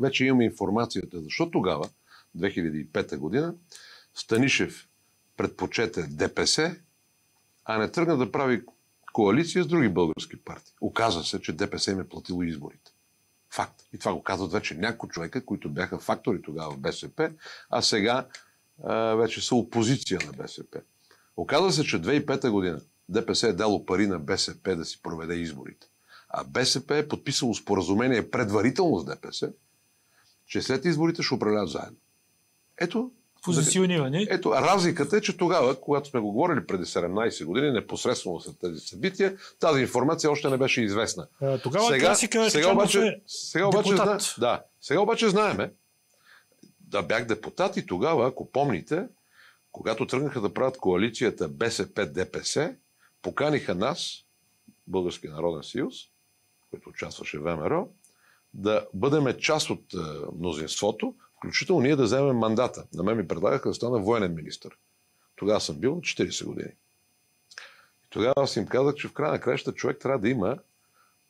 вече имаме информацията. Защо тогава, 2005 година, Станишев предпочете ДПС, а не тръгна да прави коалиция с други български партии. Оказва се, че ДПС им е платило изборите. Факт. И това го казват вече някои човека, които бяха фактори тогава в БСП, а сега а, вече са опозиция на БСП. Оказва се, че 2005 година ДПС е дало пари на БСП да си проведе изборите. А БСП е подписало споразумение предварително с ДПС, че след изборите ще управляват заедно. Ето, позициониране. Ето, разликата е, че тогава, когато сме го говорили преди 17 години, непосредствено след тези събития, тази информация още не беше известна. А, тогава сега, класика е, сега обаче, е сега обаче, зна, да, сега обаче знаеме, да бях депутат и тогава, ако помните, когато тръгнаха да правят коалицията БСП-ДПС, поканиха нас, Българския народен съюз, който участваше в ВМРО, да бъдем част от е, мнозинството, включително ние да вземем мандата. На мен ми предлагаха да стана военен министр. Тогава съм бил 40 години. И тогава аз им казах, че в края на краища човек трябва да има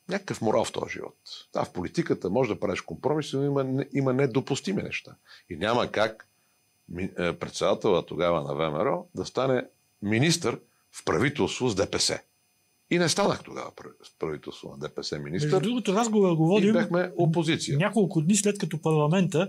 някакъв морал в този живот. Да, в политиката може да правиш компромиси, но има, има недопустими неща. И няма как е, председателът тогава на ВМРО да стане министър в правителство с ДПС. И не станах тогава правителство на ДПС министър. Между другото, разговор го водим. И бяхме опозиция. Няколко дни след като парламента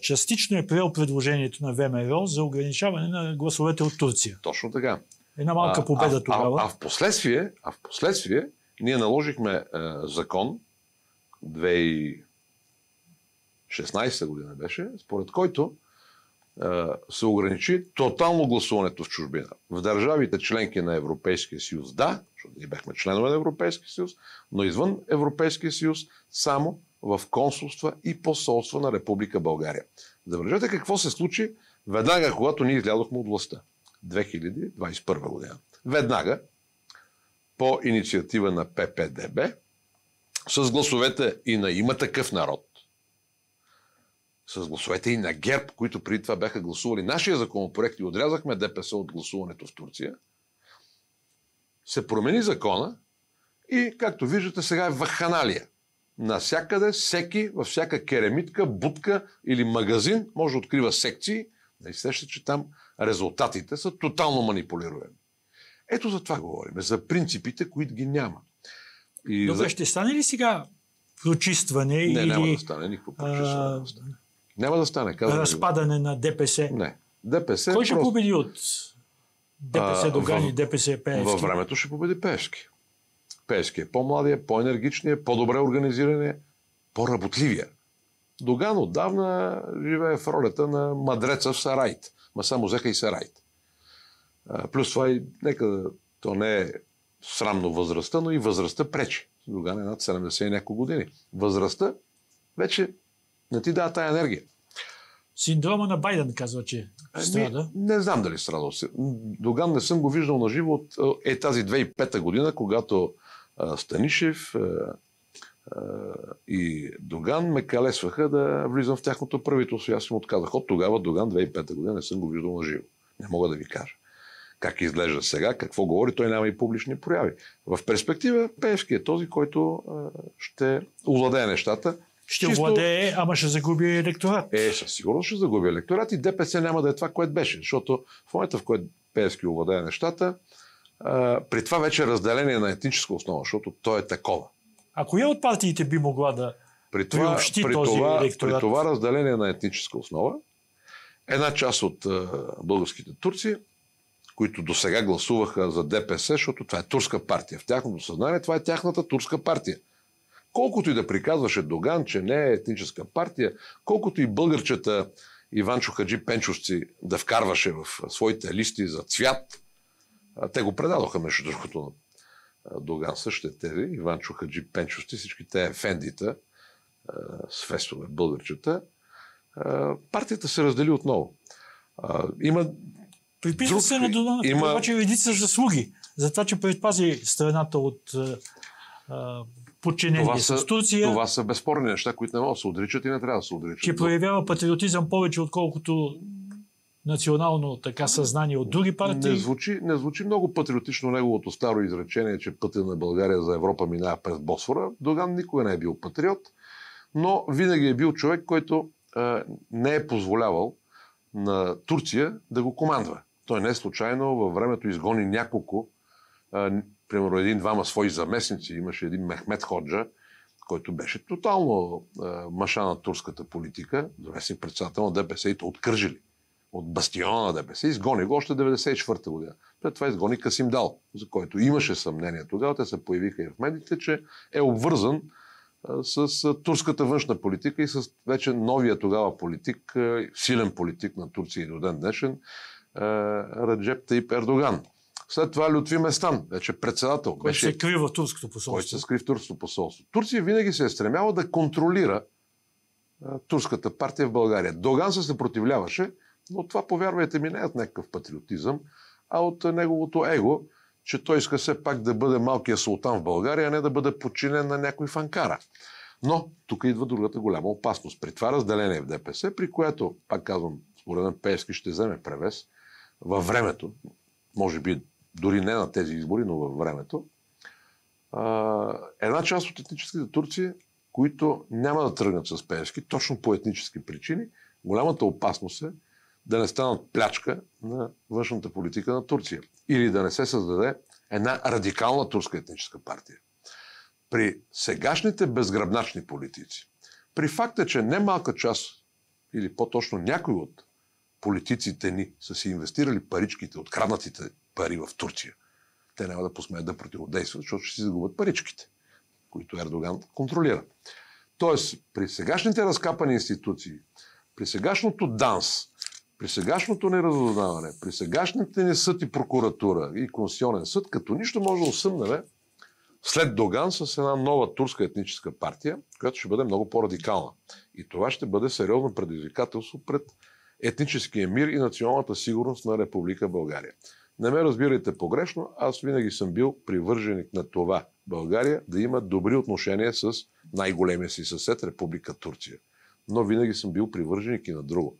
частично е приел предложението на ВМРО за ограничаване на гласовете от Турция. Точно така. Една малка победа а, тогава. А, а, в последствие, а в последствие ние наложихме е, закон 2016 година беше, според който се ограничи тотално гласуването в чужбина. В държавите членки на Европейския съюз да, защото ние бяхме членове на Европейския съюз, но извън Европейския съюз само в консулства и посолства на Република България. Забележете какво се случи веднага, когато ние излязохме от властта. 2021 година. Веднага, по инициатива на ППДБ, с гласовете и на има такъв народ, с гласовете и на ГЕРБ, които преди това бяха гласували нашия законопроект и отрязахме ДПС от гласуването в Турция, се промени закона и, както виждате, сега е ваханалия. Насякъде, всеки, във всяка керамитка, будка или магазин може да открива секции. Да и сеща, че там резултатите са тотално манипулируеми. Ето за това говорим, за принципите, които ги няма. И Добре, за... ще стане ли сега прочистване не, или... няма да стане, никакво прочистване. А... Няма да стане. Казвам разпадане на ДПС. Не. ДПС Кой ще просто... победи от ДПС Доган и ДПС Пеевски? Във времето ще победи Пеевски. Пеевски е по-младия, по-енергичния, по-добре организирания, по-работливия. Доган отдавна живее в ролята на мадреца в Сарайт. Ма само взеха и Сарайт. Плюс това и нека то не е срамно възрастта, но и възрастта пречи. Доган е над 70 и няколко години. Възрастта вече не ти дава тая енергия. Синдрома на Байден казва, че страда. Не, не знам дали страда. Доган не съм го виждал на живо от е тази 2005 година, когато а, Станишев а, а, и Доган ме калесваха да влизам в тяхното правителство. Аз им отказах. От тогава Доган 2005 година не съм го виждал на живо. Не мога да ви кажа как изглежда сега, какво говори, той няма и публични прояви. В перспектива Певски е този, който ще овладее нещата ще Чисто... владее, ама ще загуби електорат. Е, със сигурност ще загуби електорат и ДПС няма да е това, което беше. Защото в момента, в който Пеевски овладее нещата, а, при това вече е разделение на етническа основа, защото то е такова. А коя от партиите би могла да при това, приобщи при този това, електорат? При това разделение на етническа основа, една част от а, българските турци, които до сега гласуваха за ДПС, защото това е турска партия. В тяхното съзнание това е тяхната турска партия. Колкото и да приказваше Доган, че не е етническа партия, колкото и българчета Иванчо Хаджи Пенчовци да вкарваше в своите листи за цвят, те го предадоха, между другото, на Доган същите тези, Иванчо Хаджи Пенчовци, всички те ефендита с фестове българчета, партията се раздели отново. Има Приписва се на Доган, има... обаче редица заслуги за това, че предпази страната от подчинени това са. Това са безспорни неща, които не могат да се отричат и не трябва да се отричат. Че проявява патриотизъм повече, отколкото национално така съзнание от други партии. Не звучи, не звучи много патриотично неговото старо изречение, че пътя на България за Европа минава през Босфора. Доган никога не е бил патриот. но винаги е бил човек, който а, не е позволявал на Турция да го командва. Той не е случайно във времето изгони няколко, примерно един-двама свои заместници. Имаше един Мехмет Ходжа, който беше тотално а, маша на турската политика, заместник председател на ДПС и то откържили от бастиона на ДПС. Изгони го още 94-та година. След това изгони Касим Дал, за който имаше съмнение тогава. Те се появиха и в медиите, че е обвързан с турската външна политика и с вече новия тогава политик, силен политик на Турция и до ден днешен, Раджеп Таип Ердоган. След това Лютви Местан, вече председател. Който беше, се кри в турското посолство. Който се скри в турското посолство. Турция винаги се е стремяла да контролира турската партия в България. Доган се съпротивляваше, но това, повярвайте ми, не е от някакъв патриотизъм, а от неговото его, че той иска все пак да бъде малкият султан в България, а не да бъде подчинен на някой фанкара. Но тук идва другата голяма опасност. При това разделение в ДПС, при което, пак казвам, според мен Пески ще вземе превес във времето, може би дори не на тези избори, но във времето, една част от етническите турци, които няма да тръгнат с Пески, точно по етнически причини, голямата опасност е да не станат плячка на външната политика на Турция. Или да не се създаде една радикална турска етническа партия. При сегашните безгръбначни политици, при факта, че немалка част, или по-точно някои от политиците ни са си инвестирали паричките, откраднатите пари в Турция, те няма да посмеят да противодействат, защото ще си загубят паричките, които Ердоган контролира. Тоест, при сегашните разкапани институции, при сегашното ДАНС, при сегашното неразузнаване, при сегашните ни съд и прокуратура и Конституционен съд, като нищо може да осъмнем след Доган с една нова турска етническа партия, която ще бъде много по-радикална. И това ще бъде сериозно предизвикателство пред етническия мир и националната сигурност на Република България. Не ме разбирайте погрешно, аз винаги съм бил привърженик на това България да има добри отношения с най-големия си съсед Република Турция. Но винаги съм бил привърженик и на друго.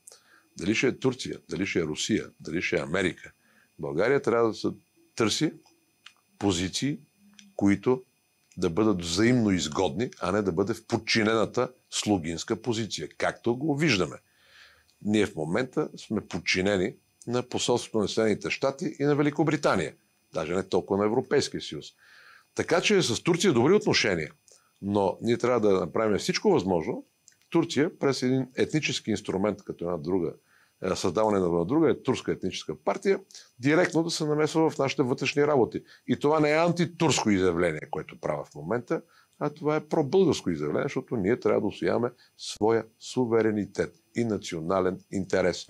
Дали ще е Турция, дали ще е Русия, дали ще е Америка. България трябва да се търси позиции, които да бъдат взаимно изгодни, а не да бъде в подчинената слугинска позиция, както го виждаме. Ние в момента сме подчинени на посолството на Съединените щати и на Великобритания. Даже не толкова на Европейския съюз. Така че с Турция добри отношения. Но ние трябва да направим всичко възможно Турция през един етнически инструмент, като една друга, е, създаване на друга е турска етническа партия, директно да се намесва в нашите вътрешни работи. И това не е антитурско изявление, което правя в момента, а това е пробългарско изявление, защото ние трябва да усвояваме своя суверенитет и национален интерес.